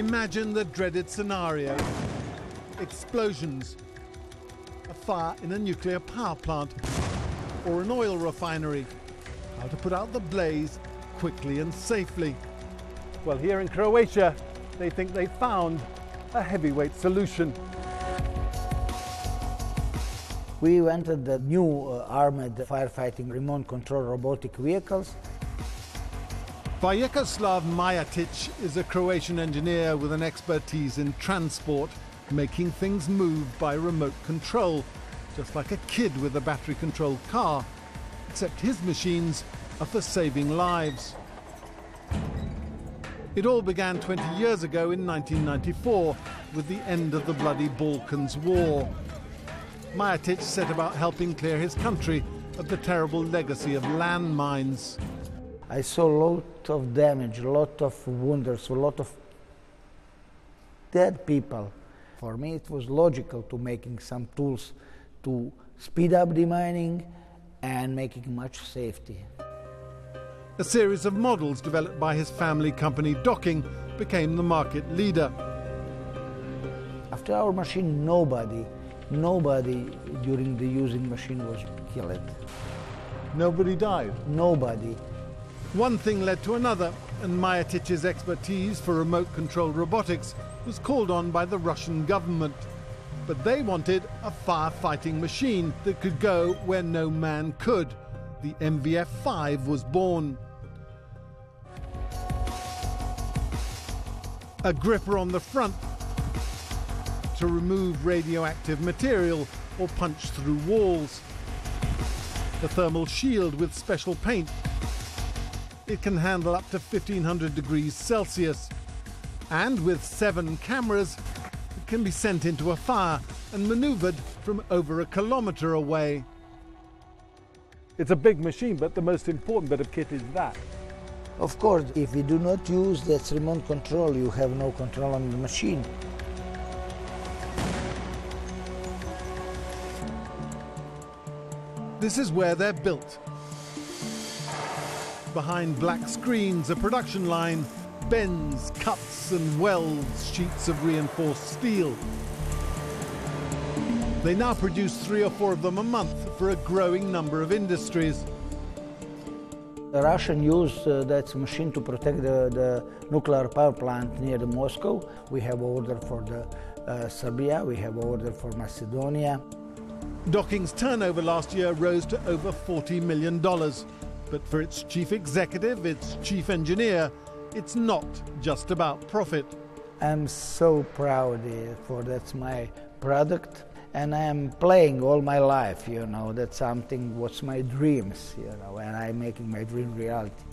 Imagine the dreaded scenario explosions, a fire in a nuclear power plant, or an oil refinery. How to put out the blaze quickly and safely. Well, here in Croatia, they think they found a heavyweight solution. We invented the new uh, armored firefighting remote control robotic vehicles. Vjekoslav Majetić is a Croatian engineer with an expertise in transport, making things move by remote control, just like a kid with a battery controlled car, except his machines are for saving lives. It all began 20 years ago in 1994 with the end of the bloody Balkans War. Majetić set about helping clear his country of the terrible legacy of landmines. I saw a lot of damage, a lot of wounders, a lot of dead people. For me, it was logical to making some tools to speed up demining and making much safety. A series of models developed by his family company DOK-ING became the market leader. After our machine, nobody, nobody during the using machine was killed. Nobody died. Nobody. One thing led to another, and Majetić's expertise for remote controlled robotics was called on by the Russian government. But they wanted a firefighting machine that could go where no man could. The MVF 5 was born. A gripper on the front to remove radioactive material or punch through walls. The thermal shield with special paint it can handle up to 1500 degrees Celsius. And with seven cameras, it can be sent into a fire and maneuvered from over a kilometer away. It's a big machine, but the most important bit of kit is that. Of course, if you do not use that remote control, you have no control on the machine. This is where they're built Behind black screens, a production line bends, cuts, and welds sheets of reinforced steel. They now produce three or four of them a month for a growing number of industries. The Russian used uh, that machine to protect the, the, nuclear power plant near the Moscow. We have order for the uh, Serbia, we have order for Macedonia. DOK-ING's turnover last year rose to over $40 million. But for its chief executive, its chief engineer, it's not just about profit. I'm so proud uh, for that's my product and I'm playing all my life, you know, that's something what's my dreams, you know, and I'm making my dream reality.